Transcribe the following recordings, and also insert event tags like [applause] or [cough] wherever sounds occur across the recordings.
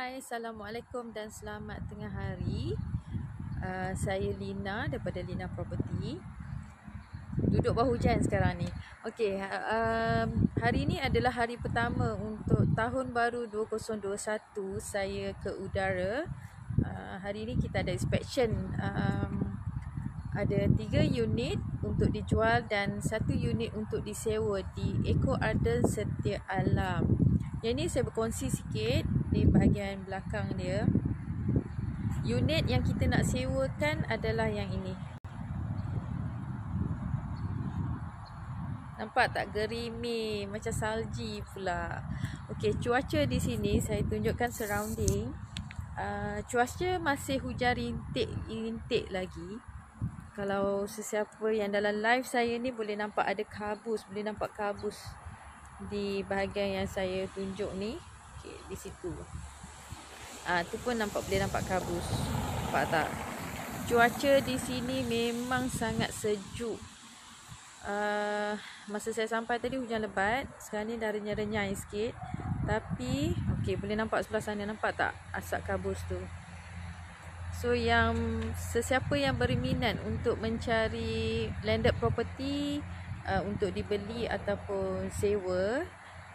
Hai, Assalamualaikum dan selamat tengah hari. Uh, saya Lina daripada Lina Property. Duduk bawah hujan sekarang ni. Okey, uh, um, hari ini adalah hari pertama untuk tahun baru 2021 saya ke udara. Uh, hari ini kita ada inspection. Um, ada tiga unit untuk dijual dan satu unit untuk disewa di Eco Arden Setia Alam. Yang ni saya berkongsi sikit di bahagian belakang dia. Unit yang kita nak sewakan adalah yang ini. Nampak tak gerimi macam salji pula. Okey, cuaca di sini saya tunjukkan surrounding. Uh, cuaca masih hujan rintik-rintik lagi. Kalau sesiapa yang dalam live saya ni boleh nampak ada kabus, boleh nampak kabus di bahagian yang saya tunjuk ni okay, di situ. Ah tu pun nampak boleh nampak kabus. Nampak tak? Cuaca di sini memang sangat sejuk. Uh, masa saya sampai tadi hujan lebat. Sekarang ni dah renyah-renyah sikit. Tapi okey boleh nampak sebelah sana. Nampak tak asap kabus tu? So yang sesiapa yang berminat untuk mencari landed property uh, untuk dibeli ataupun sewa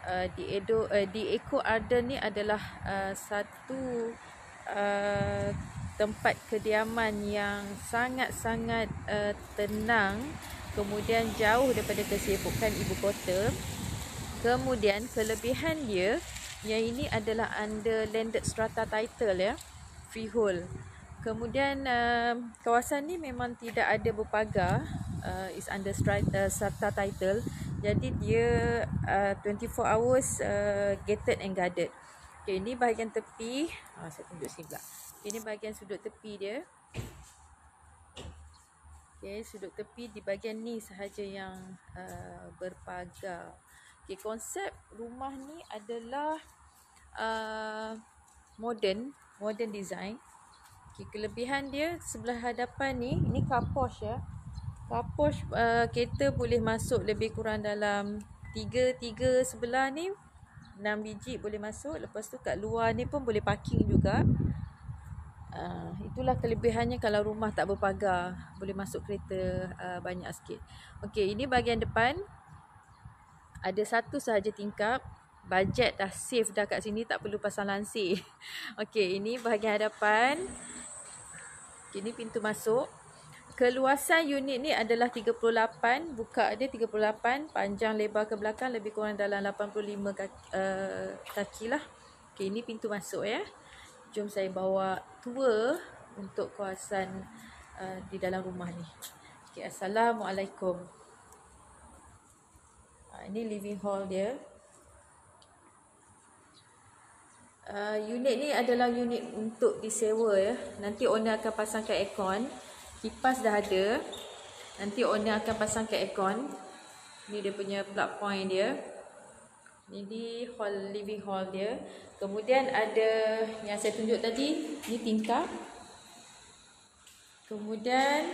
uh, di Edo uh, di Eco Arden ni adalah uh, satu uh, tempat kediaman yang sangat-sangat uh, tenang kemudian jauh daripada kesibukan ibu kota. Kemudian kelebihan dia yang ini adalah under landed strata title ya freehold kemudian uh, kawasan ni memang tidak ada berpagar uh, is under strata, uh, strata title jadi dia uh, 24 hours uh, gated and guarded. Okay, ini bahagian tepi. Uh, saya tunjuk sini pula. Okay, ini bahagian sudut tepi dia. Okay, sudut tepi di bahagian ni sahaja yang uh, berpagar. Okay, konsep rumah ni adalah uh, modern modern design. Okay, kelebihan dia sebelah hadapan ni ini car posh ya Carport uh, kereta boleh masuk lebih kurang dalam 3 3 sebelah ni 6 biji boleh masuk. Lepas tu kat luar ni pun boleh parking juga. Uh, itulah kelebihannya kalau rumah tak berpagar. Boleh masuk kereta uh, banyak sikit. Okey, ini bahagian depan. Ada satu sahaja tingkap. Bajet dah save dah kat sini. Tak perlu pasang lansir. [laughs] Okey, ini bahagian hadapan. Okay, ini pintu masuk. Keluasan unit ni adalah 38, buka dia 38, panjang lebar ke belakang lebih kurang dalam 85 kaki, uh, kaki lah. Okay, ini pintu masuk ya. Jom saya bawa tour untuk kawasan uh, di dalam rumah ni. Okay, Assalamualaikum. Uh, ini living hall dia. Uh, unit ni adalah unit untuk disewa ya. Nanti owner akan pasangkan aircon kipas dah ada nanti owner akan pasangkan aircon. Ni dia punya plug point dia. Ni di hall living hall dia. Kemudian ada yang saya tunjuk tadi ni tingkap. Kemudian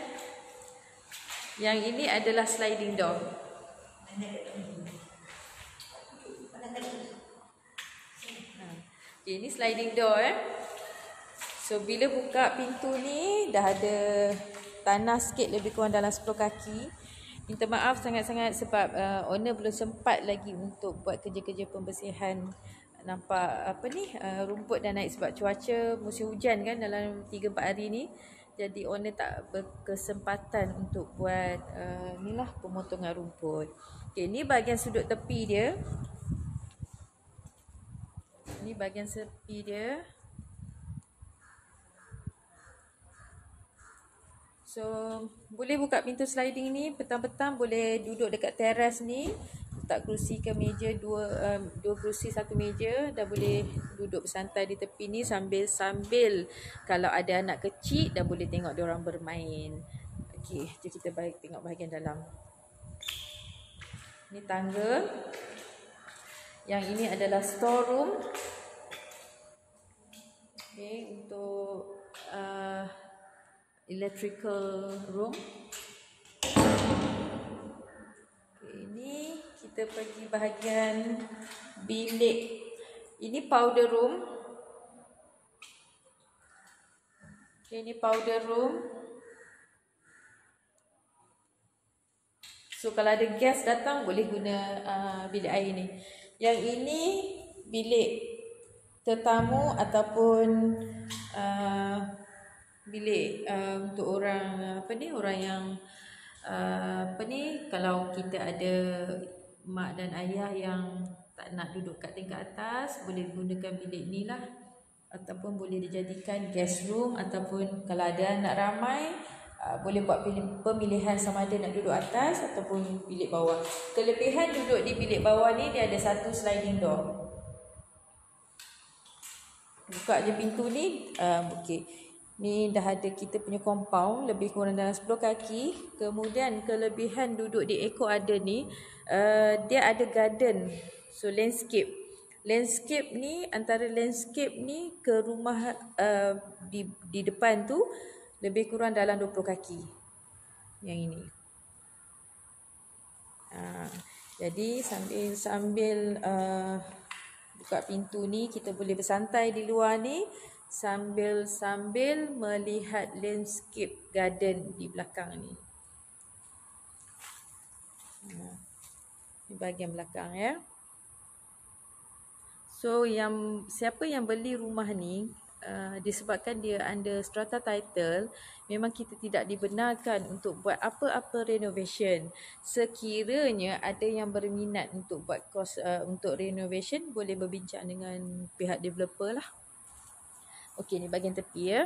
yang ini adalah sliding door. Okay, ini sliding door eh. So bila buka pintu ni dah ada tanah sikit lebih kurang dalam 10 kaki. Minta maaf sangat-sangat sebab uh, owner belum sempat lagi untuk buat kerja-kerja pembersihan. Nampak apa ni uh, rumput dah naik sebab cuaca musim hujan kan dalam 3-4 hari ni. Jadi owner tak berkesempatan untuk buat uh, ni lah pemotongan rumput. Okay, ni bahagian sudut tepi dia. Ni bahagian tepi dia. So, boleh buka pintu sliding ni. Petang-petang boleh duduk dekat teras ni. Letak kerusi ke meja, dua, um, dua kerusi, satu meja. Dah boleh duduk bersantai di tepi ni sambil-sambil. Kalau ada anak kecil, dah boleh tengok dia orang bermain. Okey, jom kita baik tengok bahagian dalam. Ni tangga. Yang ini adalah storeroom. Okey, untuk... Electrical room. Okay, ini kita pergi bahagian bilik. Ini powder room. Okay, ini powder room. So kalau ada gas datang boleh guna uh, bilik air ni. Yang ini bilik tetamu ataupun uh, bilik uh, untuk orang apa ni orang yang uh, apa ni kalau kita ada mak dan ayah yang tak nak duduk kat tingkat atas boleh gunakan bilik ni lah ataupun boleh dijadikan guest room ataupun kalau ada anak ramai uh, boleh buat pilih, pemilihan sama ada nak duduk atas ataupun bilik bawah. Kelebihan duduk di bilik bawah ni dia ada satu sliding door. Buka je pintu ni, uh, okey. Ni dah ada kita punya compound lebih kurang dalam 10 kaki. Kemudian kelebihan duduk di ekor ada ni, uh, dia ada garden. So landscape landscape ni antara landscape ni ke rumah uh, di di depan tu lebih kurang dalam 20 kaki yang ini. Uh, jadi sambil sambil uh, buka pintu ni kita boleh bersantai di luar ni sambil sambil melihat landscape garden di belakang ni. Ini bahagian belakang ya. So yang siapa yang beli rumah ni uh, disebabkan dia under strata title memang kita tidak dibenarkan untuk buat apa-apa renovation. Sekiranya ada yang berminat untuk buat kos uh, untuk renovation boleh berbincang dengan pihak developer lah. Okey ni bahagian tepi ya.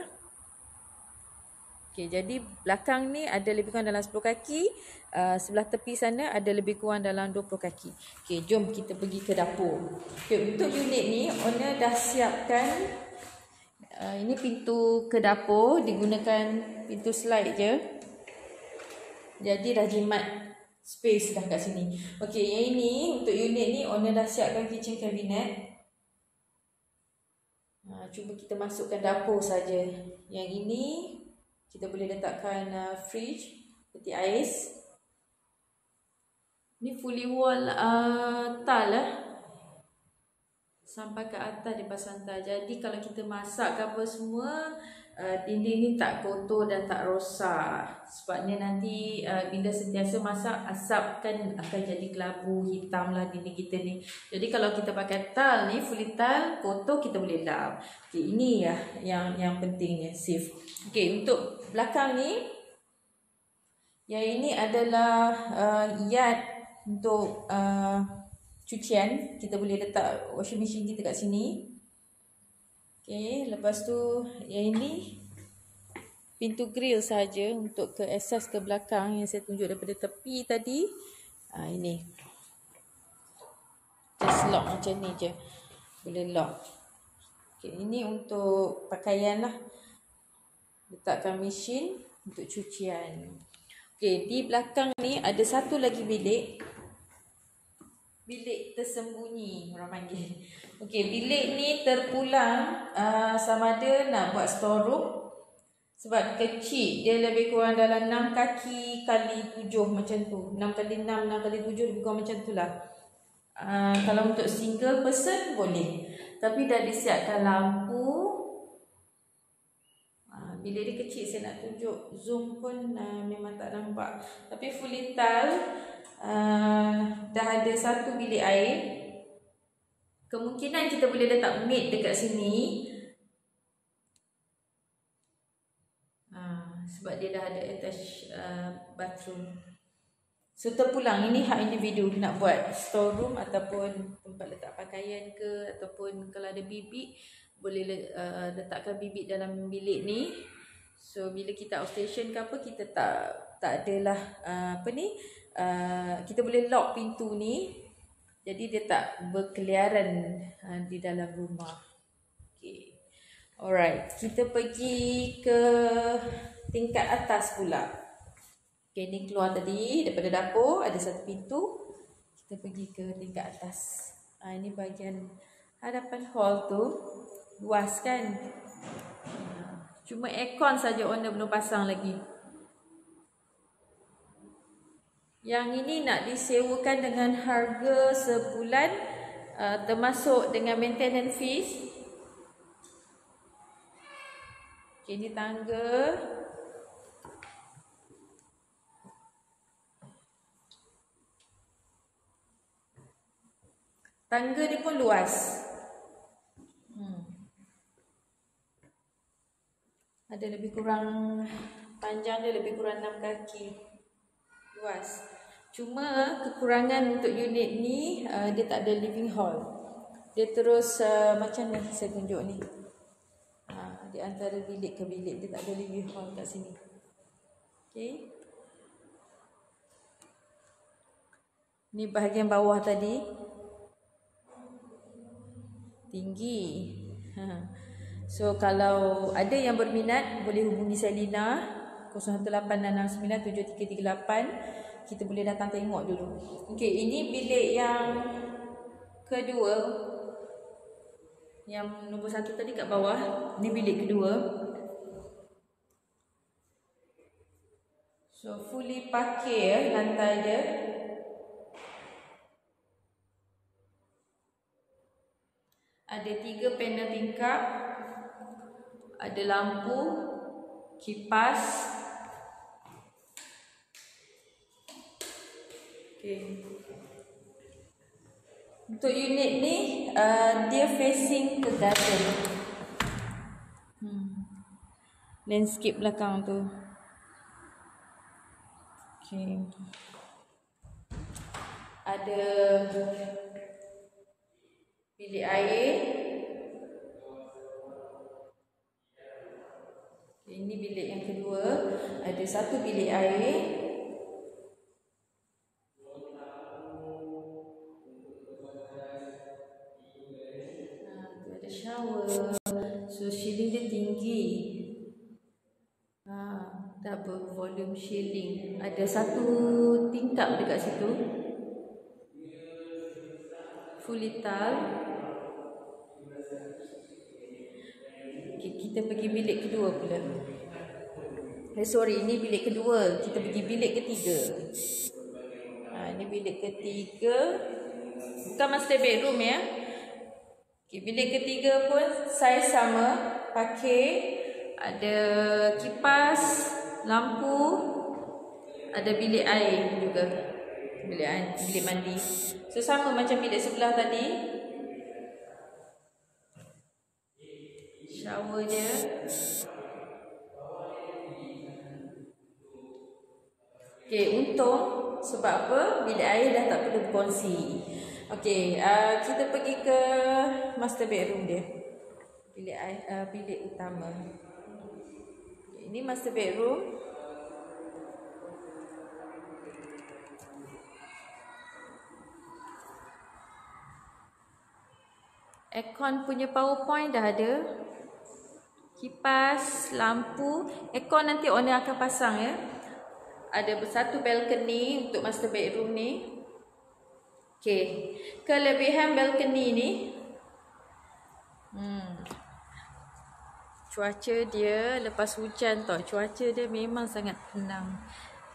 Okey, jadi belakang ni ada lebih kurang dalam 10 kaki. Uh, sebelah tepi sana ada lebih kurang dalam 20 kaki. Okey, jom kita pergi ke dapur. Okey, untuk unit ni, owner dah siapkan. Uh, ini pintu ke dapur. Digunakan pintu slide je. Jadi dah jimat space dah kat sini. Okey, yang ini untuk unit ni, owner dah siapkan kitchen cabinet. Uh, cuba kita masukkan dapur saja. Yang ini kita boleh letakkan uh, fridge peti ais. Ni fully wall uh, tile lah sampai ke atas dia pasang tile. Jadi kalau kita masak ke apa semua uh, dinding ni tak kotor dan tak rosak. Sebabnya nanti uh, bila sentiasa masak asap kan akan jadi kelabu hitam lah dinding kita ni. Jadi kalau kita pakai tile ni fully tile kotor kita boleh lap. Okay, ini ya yang yang pentingnya safe. Okay, untuk belakang ni yang ini adalah uh, yard untuk uh, cucian. Kita boleh letak washing machine kita kat sini Okay, lepas tu yang ini pintu grill saja untuk ke access ke belakang yang saya tunjuk daripada tepi tadi. Ha, ini. Just lock macam ni je. Boleh lock. Okay, ini untuk pakaian lah. Letakkan mesin untuk cucian. Okay, di belakang ni ada satu lagi bilik bilik tersembunyi orang panggil. Okey, bilik ni terpulang uh, sama ada nak buat storeroom sebab kecil dia lebih kurang dalam 6 kaki kali 7 macam tu. 6 kali 6, 6 kali 7 lebih kurang macam tu lah. Uh, kalau untuk single person boleh. Tapi dah disiapkan lampu. Uh, bila dia kecil saya nak tunjuk zoom pun uh, memang tak nampak. Tapi fully tile uh, dah ada satu bilik air. Kemungkinan kita boleh letak maid dekat sini. Uh, sebab dia dah ada attach uh, bathroom. So terpulang ini hak individu nak buat storeroom ataupun tempat letak pakaian ke ataupun kalau ada bibik boleh uh, letakkan bibik dalam bilik ni. So bila kita outstation ke apa kita tak tak adalah uh, apa ni uh, kita boleh lock pintu ni jadi dia tak berkeliaran uh, di dalam rumah. Okay. Alright, kita pergi ke tingkat atas pula. Okay, ni keluar tadi daripada dapur ada satu pintu. Kita pergi ke tingkat atas. Ah uh, ini bahagian hadapan hall tu. Luas kan? Cuma aircon saja owner belum pasang lagi. Yang ini nak disewakan dengan harga sebulan uh, termasuk dengan maintenance fees. Okay, ini tangga. Tangga ni pun luas. Hmm. Ada lebih kurang panjang dia lebih kurang 6 kaki luas. Cuma kekurangan untuk unit ni uh, dia tak ada living hall. Dia terus uh, macam ni saya tunjuk ni. Ha, di antara bilik ke bilik dia tak ada living hall kat sini. Okey. Ni bahagian bawah tadi. Tinggi. [laughs] So kalau ada yang berminat boleh hubungi Selina. 0866973338 kita boleh datang tengok dulu. Okey, ini bilik yang kedua. Yang nombor satu tadi kat bawah, ni bilik kedua. So fully parkir lantai dia. Ada tiga panel tingkap. Ada lampu, kipas, Okay. Untuk unit ni uh, dia facing ke garden. Hmm. Landscape belakang tu. Okay. Ada bilik air. Ini bilik yang kedua. Ada satu bilik air. Volume shielding ada satu tingkap dekat situ. Tile okay, kita pergi bilik kedua pula. Eh, sorry ini bilik kedua. Kita pergi bilik ketiga. Ha, ini bilik ketiga. Bukan master bedroom ya. Okay, bilik ketiga pun size sama pakai. Ada kipas lampu ada bilik air juga bilik air, bilik mandi so sama macam bilik sebelah tadi shower dia Okay, untung sebab apa? Bilik air dah tak perlu berkongsi. Okay, uh, kita pergi ke master bedroom dia. Bilik air, uh, bilik utama. Ini master bedroom. Aircon punya power point dah ada. Kipas, lampu. Aircon nanti owner akan pasang ya. Ada satu balcony untuk master bedroom ni. Okay. Kelebihan balcony ni. Hmm cuaca dia lepas hujan tau. Cuaca dia memang sangat tenang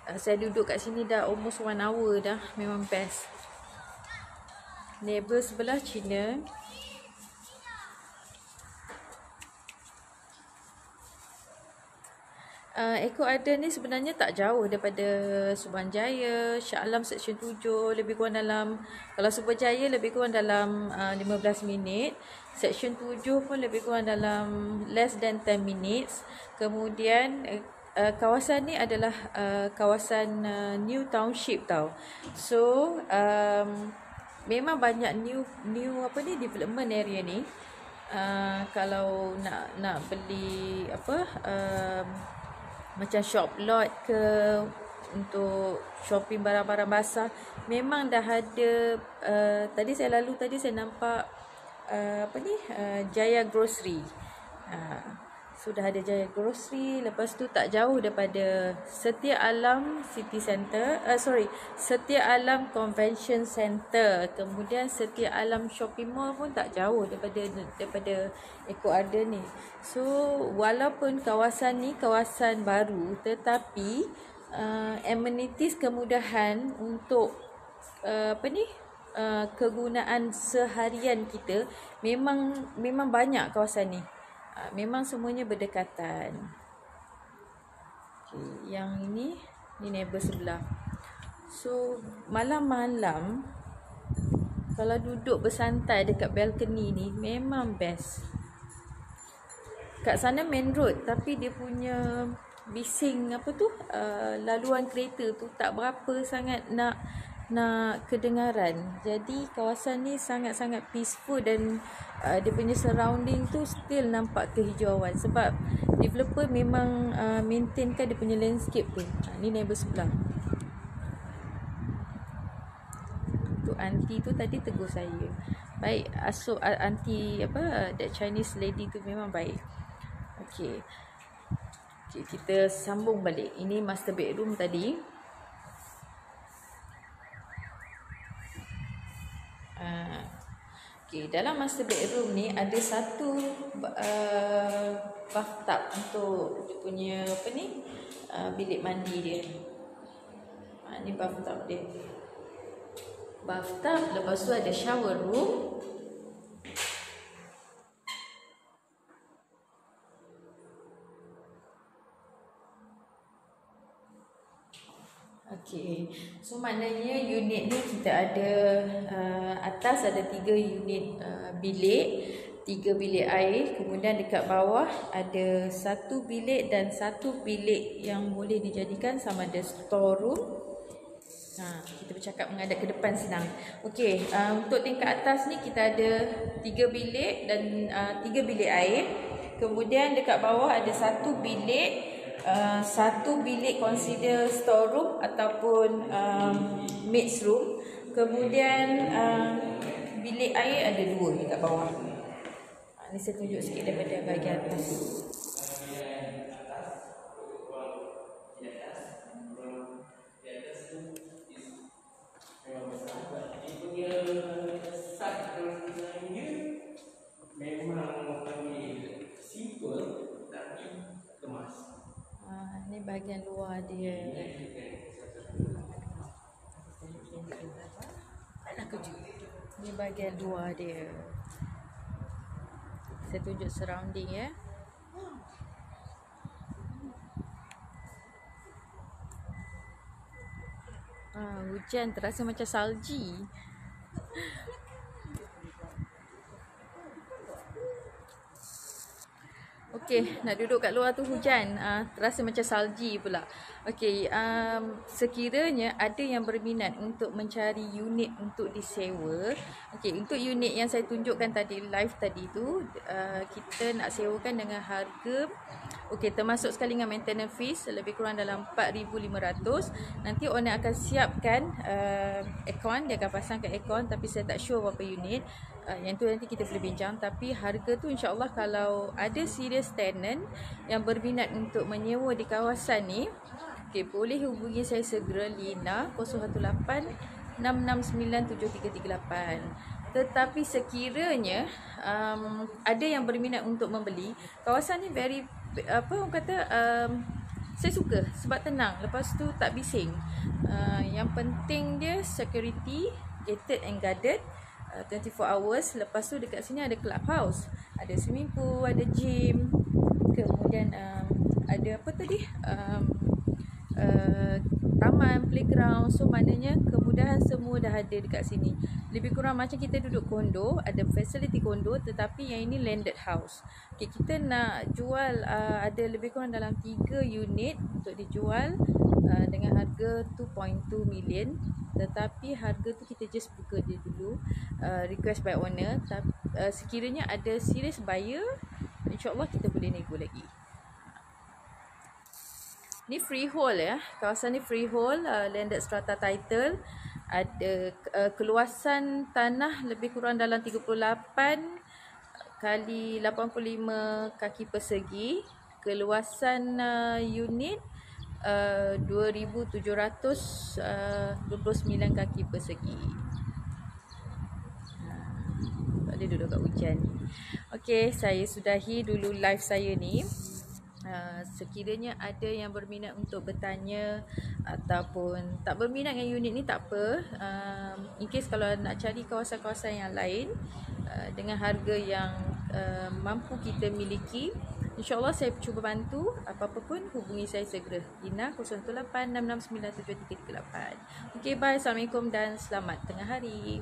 uh, saya duduk kat sini dah almost one hour dah. Memang best. Neighbor sebelah Cina Uh, Eko ada ni sebenarnya tak jauh daripada Subanjaya, Shah Alam Seksyen 7, lebih kurang dalam, kalau Subanjaya lebih kurang dalam uh, 15 minit, Seksyen 7 pun lebih kurang dalam less than 10 minutes. Kemudian uh, kawasan ni adalah uh, kawasan uh, New Township tau. So, um, memang banyak new new apa ni development area ni. Uh, kalau nak nak beli apa um, macam shop lot ke untuk shopping barang-barang basah. Memang dah ada uh, tadi saya lalu tadi saya nampak uh, apa ni uh, Jaya Grocery. Uh, sudah ada Jaya Grocery lepas tu tak jauh daripada Setia Alam City Center uh, sorry Setia Alam Convention Center kemudian Setia Alam Shopping Mall pun tak jauh daripada daripada Eko Ada ni. So walaupun kawasan ni kawasan baru tetapi uh, amenities kemudahan untuk uh, apa ni uh, kegunaan seharian kita memang memang banyak kawasan ni uh, memang semuanya berdekatan. Okay, yang ini ni neighbor sebelah. So malam-malam kalau duduk bersantai dekat balcony ni memang best. Kat sana main road tapi dia punya bising apa tu uh, laluan kereta tu tak berapa sangat nak nak kedengaran. Jadi kawasan ni sangat-sangat peaceful dan uh, dia punya surrounding tu still nampak kehijauan sebab developer memang uh, maintainkan dia punya landscape tu. Uh, ni neighbor sebelah. Tu aunty tu tadi tegur saya. Baik, asuk uh, aunty apa that Chinese lady tu memang baik. Okay. Okay, kita sambung balik. Ini master bedroom tadi. Okay, dalam master bedroom ni ada satu uh, bathtub untuk dia punya apa ni uh, bilik mandi dia. Ha, ni bathtub dia. Bathtub lepas tu ada shower room. Okay, so maknanya unit ni kita ada uh, atas ada tiga unit uh, bilik, tiga bilik air, kemudian dekat bawah ada satu bilik dan satu bilik yang boleh dijadikan sama ada storeroom. Ha, kita bercakap menghadap ke depan senang. Okey, uh, untuk tingkat atas ni kita ada tiga bilik dan uh, tiga bilik air. Kemudian dekat bawah ada satu bilik Uh, satu bilik consider storeroom ataupun um, maid's room. Kemudian uh, bilik air ada dua dekat bawah. Uh, ini saya tunjuk sikit daripada bahagian atas. bahagian luar dia. Ini bahagian luar dia. Saya tunjuk surrounding ya. Ah, hujan terasa macam salji. [laughs] Okey, nak duduk kat luar tu hujan. Uh, terasa macam salji pula. Okey, um, sekiranya ada yang berminat untuk mencari unit untuk disewa. Okey, untuk unit yang saya tunjukkan tadi, live tadi tu, uh, kita nak sewakan dengan harga Okey, termasuk sekali dengan maintenance fees lebih kurang dalam 4500. Nanti owner akan siapkan uh, aircon, dia akan pasangkan aircon tapi saya tak sure berapa unit. Uh, yang tu nanti kita boleh bincang tapi harga tu insya-Allah kalau ada serious tenant yang berminat untuk menyewa di kawasan ni, okey boleh hubungi saya segera Lina 018 6697338. Tetapi sekiranya um, ada yang berminat untuk membeli, kawasan ni very apa orang kata um, saya suka sebab tenang. Lepas tu tak bising. Uh, yang penting dia security gated and guarded uh, 24 hours. Lepas tu dekat sini ada clubhouse ada swimming pool ada gym. Kemudian um, ada apa tadi? Um, uh, taman, playground. So maknanya kemudahan semua dah ada dekat sini Lebih kurang macam kita duduk kondo Ada facility kondo tetapi yang ini landed house okay, Kita nak jual uh, ada lebih kurang dalam 3 unit Untuk dijual uh, dengan harga 2.2 million Tetapi harga tu kita just buka dia dulu uh, Request by owner uh, Sekiranya ada serious buyer InsyaAllah kita boleh nego lagi Ni freehold ya. Kawasan ni freehold, uh, landed strata title. Ada uh, keluasan tanah lebih kurang dalam 38 kali 85 kaki persegi. Keluasan uh, unit uh, 2729 uh, kaki persegi. Tak ada duduk kat hujan. Okey, saya sudahi dulu live saya ni. Uh, sekiranya ada yang berminat untuk bertanya ataupun tak berminat dengan unit ni tak apa um, in case kalau nak cari kawasan-kawasan yang lain uh, dengan harga yang uh, mampu kita miliki. InsyaAllah saya cuba bantu. Apa-apa pun hubungi saya segera. Ina 018 669 7338. Okay, bye. Assalamualaikum dan selamat tengah hari.